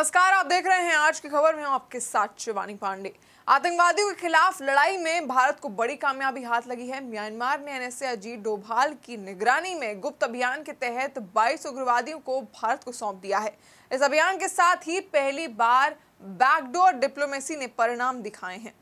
नमस्कार, आप देख रहे हैं आज की खबर में आपके साथ शिवानी पांडे। आतंकवादियों के खिलाफ लड़ाई में भारत को बड़ी कामयाबी हाथ लगी है। म्यांमार ने एनएसए अजीत डोभाल की निगरानी में गुप्त अभियान के तहत 22 उग्रवादियों को भारत को सौंप दिया है। इस अभियान के साथ ही पहली बार बैकडोर डिप्लोमेसी ने परिणाम दिखाए हैं।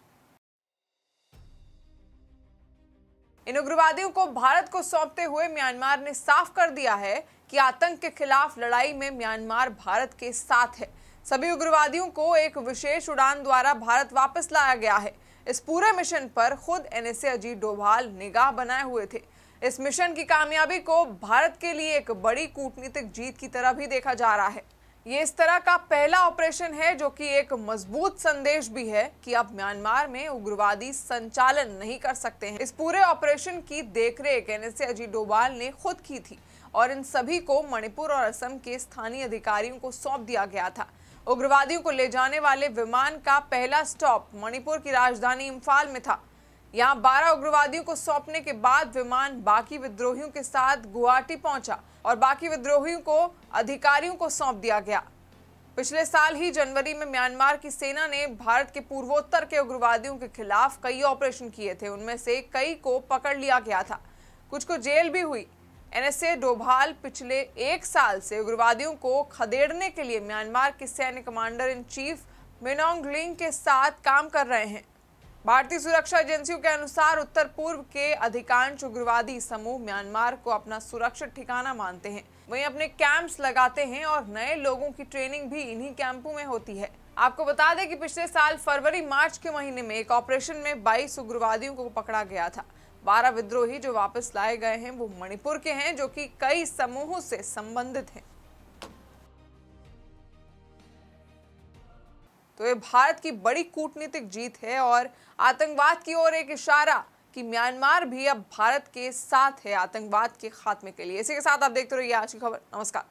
इन उग्रवादियों को भारत को सौंपते हुए म्यांमार ने साफ़ कर दिया है कि आतंक के खिलाफ लड़ाई में म्यांमार भारत के साथ है। सभी उग्रवादियों को एक विशेष उड़ान द्वारा भारत वापस लाया गया है। इस पूरे मिशन पर खुद एनएसए अजीत डोभाल निगाह बनाए हुए थे। इस मिशन की कामयाबी को भारत के लिए एक बड़ी कूटनीतिक जीत की तरह भी देखा जा रहा है। ये इस तरह का पहला ऑपरेशन है जो कि एक मज़बूत संदेश भी है कि अब म्यांमार में उग्रवादी संचालन नहीं कर सकते हैं। इस पूरे ऑपरेशन की देखरेख एनएसए अजीत डोभाल ने खुद की थी और इन सभी को मणिपुर और असम के स्थानीय अधिकारियों को सौंप दिया गया था। उग्रवादियों को ले जाने वाले विमान का पहला स्टॉप मणिपुर की राजधानी इम्फाल में था। यहाँ 12 उग्रवादियों को सौंपने के बाद विमान बाकी विद्रोहियों के साथ गुवाहाटी पहुँचा और बाकी विद्रोहियों को, अधिकारियों को सौंप दिया गया। पिछले साल ही जनवरी में म्यांमार की सेना ने भारत के पूर्वोत्तर के उग्रवादियों के खिलाफ कई ऑपरेशन किए थे। उनमें से कई को पकड़ लिया गया था। कुछ को जेल भी हुई एनएसए डोभाल पिछले एक साल से उग्रवादियों को खदेड़ने के लिए म्यांमार के सैन्य कमांडर इन चीफ मिनोंग लिंग के साथ काम कर रहे हैं। भारतीय सुरक्षा एजेंसियों के अनुसार उत्तर पूर्व के अधिकांश उग्रवादी समूह म्यांमार को अपना सुरक्षित ठिकाना मानते हैं। वहीं अपने कैंप्स लगाते हैं और नए लोगों की ट्रेनिंग भी इन्हीं कैंपों में होती है। आपको बता दें कि पिछले साल फरवरी मार्च के महीने में एक ऑपरेशन में 22 उग्रवादियों को पकड़ा गया था। बारह विद्रोही जो वापस लाए गए हैं, वो मणिपुर के हैं, जो कि कई समूहों से संबंधित हैं। तो ये भारत की बड़ी कूटनीतिक जीत है और आतंकवाद की ओर एक इशारा कि म्यांमार भी अब भारत के साथ है आतंकवाद के खात्मे के लिए। इसी के साथ आप देखते रहिए आज की खबर। नमस्कार।